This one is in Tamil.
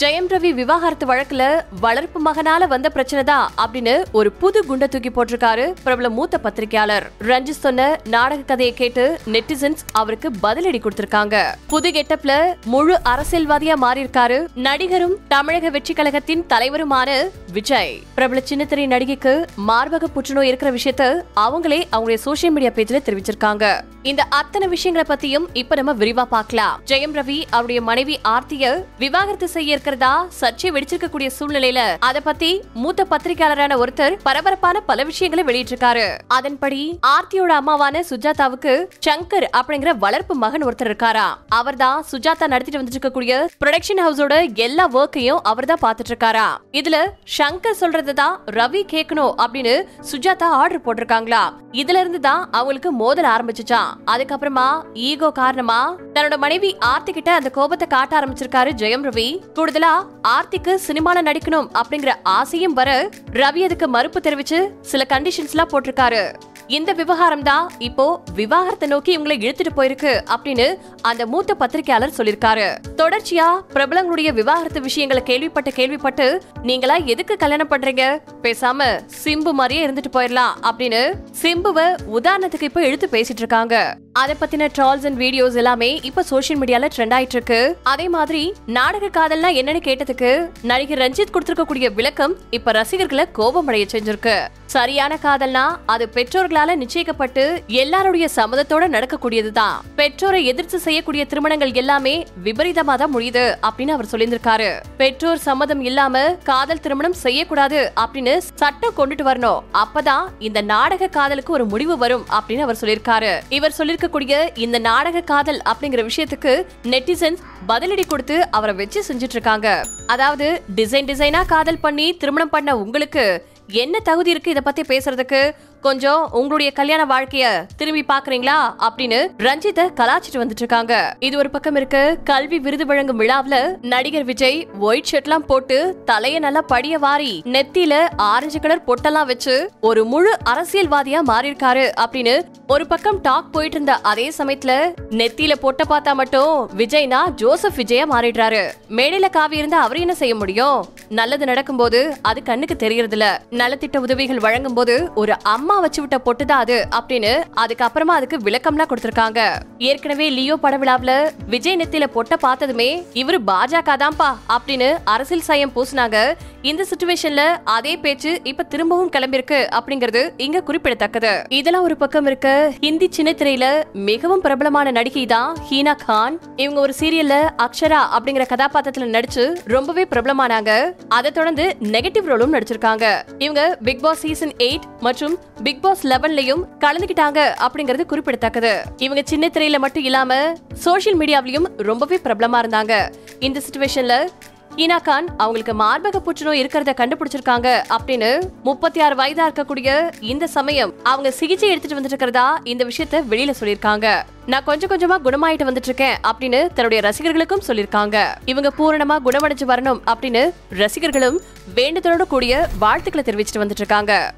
ஜெயம் ரவி விவாகரத்து வழக்குல வளர்ப்பு மகனால வந்த பிரச்சனை தான் அப்படின்னு ஒரு புது குண்டை தூக்கி போட்டிருக்காரு பிரபல மூத்த பத்திரிகையாளர். ரஞ்சித் சொன்ன நாடக கதையை கேட்டு நெட்டிசன்ஸ் அவருக்கு பதிலடி கொடுத்திருக்காங்க. புது கெட்டப்ல முழு அரசியல்வாதியா மாறியிருக்காரு நடிகரும் தமிழக வெற்றி கழகத்தின் தலைவருமான விஜய். பிரபல சின்னத்திரை நடிகைக்கு மார்பக புற்றுநோய் இருக்கிற விஷயத்த அவங்களே அவங்களுடைய சோசியல் மீடியா பேஜ்ல தெரிவிச்சிருக்காங்க. இந்த அத்தனை விஷயங்களை பத்தியும் இப்ப நம்ம விரிவா பார்க்கலாம். ஜெயம் ரவி அவருடைய மனைவி ஆர்த்திய விவாகரத்து செய்ய இருக்கிறதா? சர்ச்சை வெடிச்சிருக்கக்கூடிய சூழ்நிலையில அத பத்தி மூத்த பத்திரிகையாளரான ஒருத்தர் பரபரப்பான பல விஷயங்களை வெளியிட்டிருக்காரு. அதன்படி ஆர்த்தியோட அம்மாவான சுஜாதாவுக்கு சங்கர் அப்படிங்கிற வளர்ப்பு மகன் ஒருத்தர் இருக்காரா? அவர்தான் சுஜாதா நடத்திட்டு வந்துட்டு இருக்கக்கூடிய ப்ரொடக்ஷன் ஹவுஸோட எல்லா ஒர்க்கையும் அவர்தான் பாத்துட்டு இருக்காரா இதுல சங்கர் சொல்றதுதான் ரவி கேட்கணும் அப்படின்னு சுஜாதா ஆர்டர் போட்டிருக்காங்களா? இதுல இருந்து தான் அவங்களுக்கு மோதல் ஆரம்பிச்சுச்சான் அதுக்கப்புறமா ஈகோ காரணமா தன்னோட மனைவி ஆர்த்தி கிட்ட அந்த கோபத்தை காட்ட ஆரம்பிச்சிருக்காரு ஜெயம் ரவி. கூடுதலா ஆர்த்திக்கு சினிமால நடிக்கணும் அப்படிங்கிற ஆசையும் வர ரவி அதுக்கு மறுப்பு தெரிவிச்சு சில கண்டிஷன்ஸ் எல்லாம் போட்டிருக்காரு. இந்த விவகாரம் தான் இப்போ விவாகரத்தை நோக்கி இவங்களை இழுத்துட்டு போயிருக்கு அப்படின்னு அந்த மூத்த பத்திரிகையாளர் சொல்லிருக்காரு தொடர்ச்சியா பிரபலங்களுடைய விவாகரத்து விஷயங்களை கேள்விப்பட்டு கேள்விப்பட்டு நீங்களா எதுக்கு கல்யாணம் பண்றீங்க? பேசாம சிம்பு மாதிரியே இருந்துட்டு போயிடலாம் அப்படின்னு சிம்புவை உதாரணத்துக்கு இப்ப இழுத்து பேசிட்டு இருக்காங்க. அதை பத்தின ட்ரால்ஸ் அண்ட் வீடியோஸ் எல்லாமே இப்ப சோஷியல் மீடியால ட்ரெண்ட் ஆயிட்டு இருக்கு. அதே மாதிரி நாடக காதல்னா என்னன்னு கேட்டதுக்கு நடிகர் ரஞ்சித் கொடுத்திருக்கக்கூடிய விளக்கம் இப்ப ரசிகர்களை கோபமடைய செஞ்சிருக்கு. சரியான காதல்னா அது பெற்றோர்களால நிச்சயிக்கப்பட்டு எல்லாருடைய சம்மதத்தோட நடக்கக்கூடியதுதான். பெற்றோரை எதிர்த்து செய்யக்கூடிய திருமணங்கள் எல்லாமே விபரீதமா தான் முடியுது அப்படின்னு அவர் சொல்லியிருந்திருக்காரு. பெற்றோர் சம்மதம் இல்லாம காதல் திருமணம் செய்யக்கூடாது அப்படின்னு சட்டம் கொண்டுட்டு வரணும். அப்பதான் இந்த நாடக காதலுக்கு ஒரு முடிவு வரும் அப்படின்னு அவர் சொல்லியிருக்காரு. இவர் சொல்லியிருக்கக்கூடிய இந்த நாடக காதல் அப்படிங்கிற விஷயத்துக்கு நெட்டிசன்ஸ் பதிலடி கொடுத்து அவரை வச்சு செஞ்சுட்டு இருக்காங்க. அதாவது டிசைன் டிசைனா காதல் பண்ணி திருமணம் பண்ண உங்களுக்கு என்ன தகுதி இருக்கு இத பத்தி பேசுறதுக்கு? கொஞ்சம் உங்களுடைய கல்யாண வாழ்க்கைய திரும்பி பாக்குறீங்களா அப்படின்னு ரஞ்சித கலாச்சிட்டு வந்துட்டு இருக்காங்க இது ஒரு பக்கம் இருக்கு. கல்வி விருது வழங்கும் விழாவுல நடிகர் விஜய் ஒயிட் ஷர்ட்லாம் போட்டு தலைய நல்லா படிய வாரி நெத்தியில ஆரஞ்சு கலர் பொட்டெல்லாம் வச்சு ஒரு முழு அரசியல்வாதியா மாறி இருக்காரு அப்படின்னு ஒரு பக்கம் டாக் போயிட்டு இருந்த அதே சமயத்துல நெத்தியில பொட்ட பார்த்தா மட்டும் விஜய்னா ஜோசப் விஜயா மாறிடுறாரு. மேடையில காவி இருந்தா அவர் என்ன செய்ய முடியும்? நல்லது நடக்கும்போது அது கண்ணுக்கு தெரியறதில்ல. நலத்திட்ட உதவிகள் வழங்கும் போது ஒரு அம்மா வச்சு விட்ட பொட்டுதான் அது அப்படின்னு அதுக்கப்புறமா அதுக்கு விளக்கம்லாம் கொடுத்திருக்காங்க. ஏற்கனவே லியோ பட விழாவில் விஜய் நெத்தியில பொட்ட பார்த்ததுமே இவரு பாஜக தான்ப்பா அப்படின்னு அரசியல் சாயம் பூசினாங்க. இந்த சுச்சுவேஷன்ல அதே பேச்சு இப்ப திரும்பவும் கிளம்பிருக்கு அப்படிங்கிறது இங்க குறிப்பிடத்தக்கது. இதெல்லாம் ஒரு பக்கம் இருக்க ஹிந்தி சின்ன திரையில மிகவும் பிரபலமான நடிகை தான் ஹீனா கான். இவங்க ஒரு சீரியல்ல அக்ஷரா அப்படிங்கிற கதாபாத்திரத்துல நடிச்சு ரொம்பவே பிரபலமானாங்க. அதை தொடர்ந்து நெகட்டிவ் ரோலும் நடிச்சிருக்காங்க. இவங்க பிக் பாஸ் சீசன் எயிட் மற்றும் பிக் பாஸ் லெவன்லயும் கலந்துக்கிட்டாங்க அப்படிங்கிறது குறிப்பிடத்தக்கது. இவங்க சின்ன திரையில மட்டும் இல்லாம சோஷியல் மீடியாவிலயும் ரொம்பவே பிரபலமா இருந்தாங்க. இந்த சுச்சுவேஷன்ல ஹீனா கான் அவங்களுக்கு மார்பக புற்றுநோய் இருக்கிறத கண்டுபிடிச்சிருக்காங்க அப்படின்னு முப்பத்தி ஆறு வயதா இருக்கக்கூடிய இந்த சமயம் அவங்க சிகிச்சை எடுத்துட்டு வந்துட்டு இருக்கிறதா இந்த விஷயத்த வெளியில சொல்லியிருக்காங்க. நான் கொஞ்சம் கொஞ்சமா குணமாயிட்டு வந்துட்டு இருக்கேன் அப்படின்னு தன்னுடைய ரசிகர்களுக்கும் சொல்லியிருக்காங்க. இவங்க பூரணமா குணமடைஞ்சு வரணும் அப்படின்னு ரசிகர்களும் வேண்டுதலோட கூடிய வாழ்த்துக்களை தெரிவிச்சிட்டு வந்துட்டு இருக்காங்க